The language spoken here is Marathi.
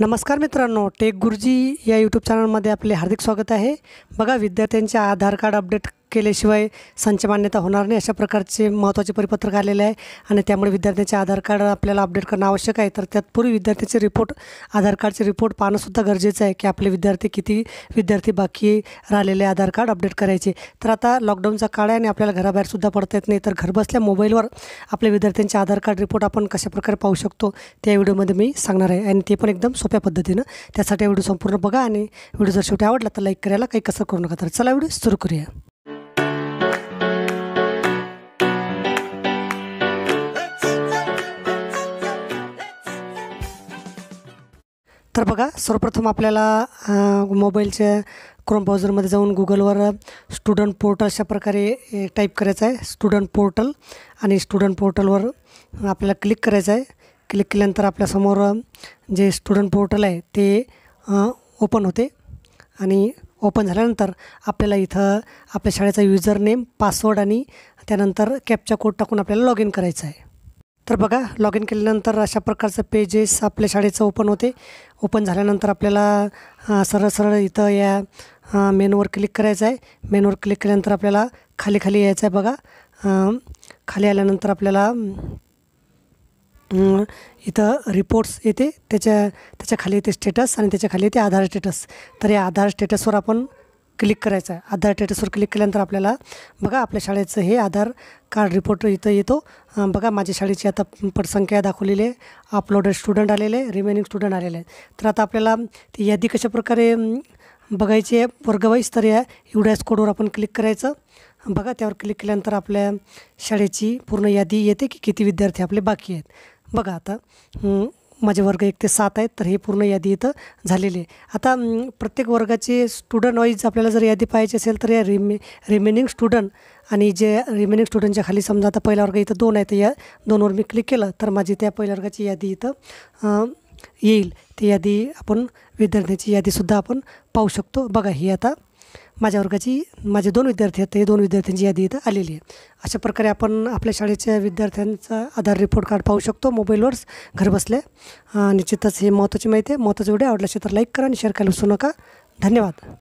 नमस्कार मित्रांनो टेक गुरुजी या यूट्यूब चॅनलमध्ये आपले हार्दिक स्वागत आहे. बघा विद्यार्थ्यांचे आधार कार्ड अपडेट केल्याशिवाय संच मान्यता होणार नाही अशा प्रकारचे महत्त्वाचे परिपत्रक आलेले आहे. आणि त्यामुळे विद्यार्थ्यांचे आधार कार्ड आपल्याला अपडेट करणं आवश्यक आहे. तर त्यातपूर्वी विद्यार्थ्यांचे रिपोर्ट आधार कार्डचे रिपोर्ट पाहणंसुद्धा गरजेचं आहे की आपले विद्यार्थी किती विद्यार्थी बाकी राहिलेले आधार कार्ड अपडेट करायचे. तर आता लॉकडाऊनचा काळ आहे आणि आपल्याला घराबाहेरसुद्धा पडता येत नाही. तर घरबसल्या मोबाईलवर आपल्या विद्यार्थ्यांचे आधार कार्ड रिपोर्ट आपण कशाप्रकारे पाहू शकतो त्या व्हिडिओमध्ये मी सांगणार आहे. आणि ते पण एकदम सोप्या पद्धतीनं. त्यासाठी व्हिडिओ संपूर्ण बघा आणि व्हिडिओ जर शेवटी आवडला तर लाईक करायला काही कसं करू नका. तर चला व्हिडिओ सुरू करूया. तर बघा सर्वप्रथम आपल्याला मोबाईलच्या क्रोम ब्राउझरमध्ये जाऊन गुगलवर स्टुडंट पोर्टल अशा प्रकारे टाईप करायचं आहे. स्टुडंट पोर्टल आणि स्टुडंट पोर्टलवर आपल्याला क्लिक करायचं आहे. क्लिक केल्यानंतर आपल्यासमोर जे स्टुडंट पोर्टल आहे ते ओपन होते. आणि ओपन झाल्यानंतर आपल्याला इथं आपल्या शाळेचा युजर नेम पासवर्ड आणि त्यानंतर कॅपचा कोड टाकून आपल्याला लॉग इन करायचं आहे. तर बघा लॉग इन केल्यानंतर अशा प्रकारचं पेजेस आपल्या शाळेचं ओपन होते. ओपन झाल्यानंतर आपल्याला सरळ सरळ इथं या मेनूवर क्लिक करायचं आहे. मेनूवर क्लिक केल्यानंतर आपल्याला खाली खाली यायचं आहे बघा. खाली आल्यानंतर आपल्याला इथं रिपोर्ट्स येते. त्याच्या त्याच्याखाली येते स्टेटस आणि त्याच्याखाली येते आधार स्टेटस तर या आधार स्टेटसवर आपण क्लिक करायचं आहे. आधार टेटसवर क्लिक केल्यानंतर आपल्याला बघा आपल्या शाळेचं हे आधार कार्ड रिपोर्ट इथं येतो. बघा माझ्या शाळेची आता पटसंख्या दाखवलेली आहे. अपलोडेड स्टुडंट आलेले रिमेनिंग स्टुडंट आलेले आहेत. तर आता आपल्याला ती यादी कशाप्रकारे बघायची आहे. वर्गवाईज तर या एवढ्याच कोडवर आपण क्लिक करायचं. बघा त्यावर क्लिक केल्यानंतर आपल्या शाळेची पूर्ण यादी येते की किती विद्यार्थी आपले बाकी आहेत. बघा आता माझे वर्ग एक ते सात आहेत तर हे पूर्ण यादी इथं झालेली आहे. आता प्रत्येक वर्गाचे स्टुडंट वाईज आपल्याला जर यादी पाहायची असेल तर या रिमे रिमेनिंग स्टुडंट आणि जे रिमेनिंग स्टुडंटच्या खाली समजा आता पहिला वर्ग इथं दोन आहे तर या दोनवर मी क्लिक केलं तर माझी त्या पहिल्या वर्गाची यादी इथं येईल. ती यादी आपण विद्यार्थ्यांची यादीसुद्धा आपण पाहू शकतो. बघा ही आता माझ्या वर्गाची माझे दोन विद्यार्थी आहेत ते दोन विद्यार्थ्यांची यादी इथं आलेली आहे. अशा प्रकारे आपण आपल्या शाळेच्या विद्यार्थ्यांचा आधार रिपोर्ट कार्ड पाहू शकतो मोबाईलवर घरबसल्या निश्चितच हे महत्त्वाची माहिती आहे. महत्त्वाचं व्हिडिओ आवडला तर लाईक करा आणि शेअर करायला विसरू नका. धन्यवाद.